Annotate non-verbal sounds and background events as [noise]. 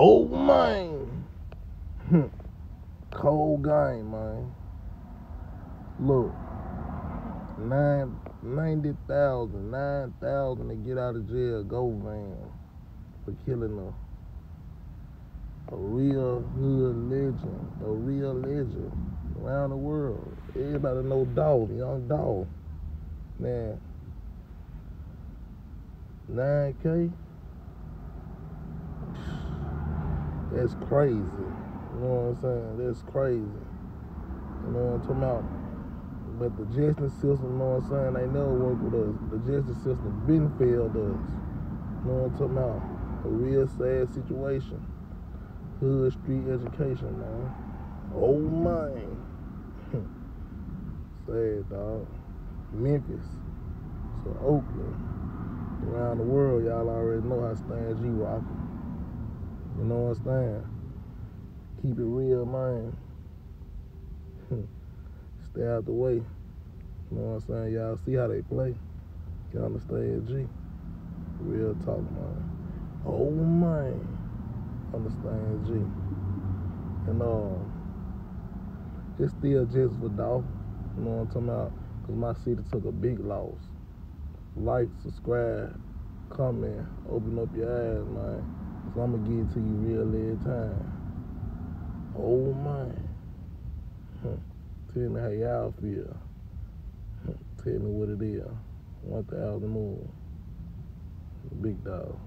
Oh man. Cold game, man. Look. Nine ninety thousand, nine thousand to get out of jail, Govan for killing a a real hood legend, a real legend around the world. Everybody know Dolph, Young Dolph. Man, 9K? That's crazy. You know what I'm saying? That's crazy. You know what I'm talking about? But the justice system, you know what I'm saying, they never work with us. The justice system been failed us. You know what I'm talking about? A real sad situation. Hood street education, man. Oh man. [laughs] sad dog. Memphis. So Oakland. Around the world, y'all already know how Stan G rockin'. You know what I'm saying? Keep it real, man. [laughs] Stay out the way. You know what I'm saying? Y'all see how they play. Y'all understand G? Real talk, man. Oh man. Understand G. And um it's still just for Dolph. You know what I'm talking about? Cause my city took a big loss. Like, subscribe, comment, open up your eyes, man. Cause I'ma give it to you real every time. Oh man. Tell me how y'all feel. Tell me what it is. 1,000 more. Big dog.